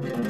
you.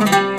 Música